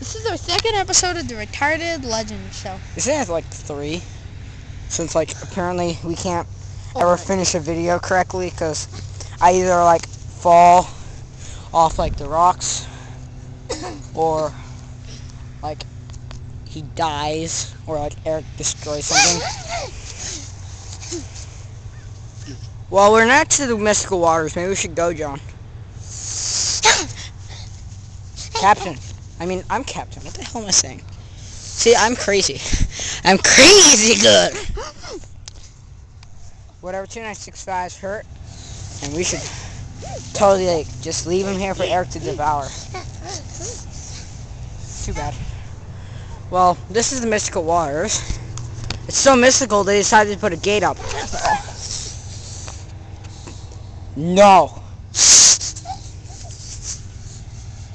This is our second episode of the Retarded Legend Show. This is like three, since like apparently we can't Oh ever finish a video correctly because I either like fall off like the rocks or like he dies or like Eric destroys something. Well, we're next to the mystical waters. Maybe we should go, John. Captain. I mean, I'm captain. What the hell am I saying? See, I'm crazy. I'm crazy good. Whatever 2965's hurt, and we should totally like just leave him here for Eric to devour. Too bad. Well, this is the mystical waters. It's so mystical they decided to put a gate up. No.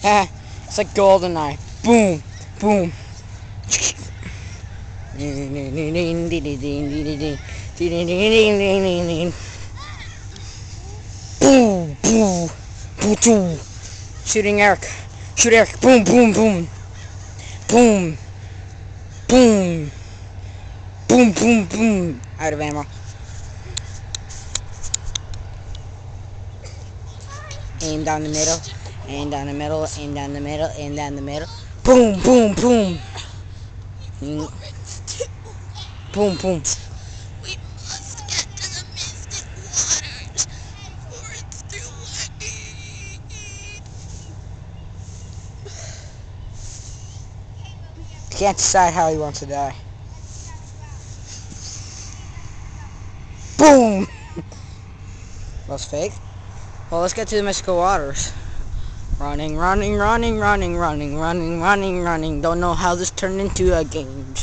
Eh, it's like GoldenEye. Boom, boom. Boom, boom, boom, boom. Shooting Eric. Shoot Eric. Boom, boom, boom. Boom. Boom. Boom, boom, boom. Out of ammo. Aim down the middle. Aim down the middle. and down the middle. and down the middle. Boom, boom, boom. Mm. Boom, boom. We must get to the mystic waters, or it's too late. Can't decide how he wants to die. Boom! That's fake. Well, let's get to the mystical waters. Running, running, running, running, running, running, running, running. Don't know how this turned into a game.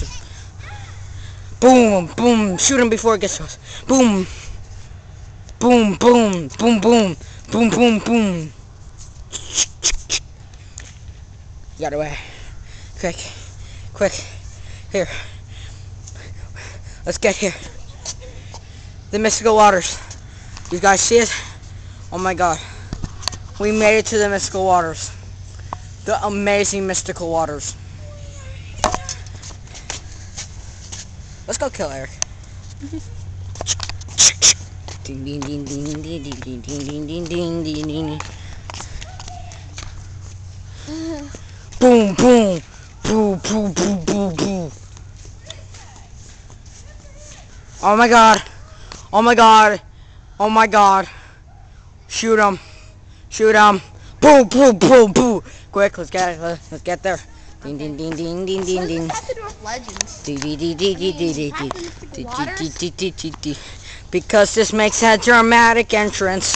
Boom, boom. Shoot him before it gets to us. Boom. Boom, boom, boom, boom, boom, boom, boom. Got away. Quick. Quick. Here. Let's get here. The mystical waters. You guys see it? Oh my god. We made it to the mystical waters. The amazing mystical waters. Let's go kill Eric. Ding ding ding ding ding ding ding ding ding ding ding ding. Boom boom. Boo boo boo boo boo. Oh my god. Oh my god. Oh my god. Shoot him. Shoot him. Boom, boom, boom, boom. Quick, let's get it. Let's get there. Ding, ding, ding, ding, ding, ding, ding. Because this makes a dramatic entrance.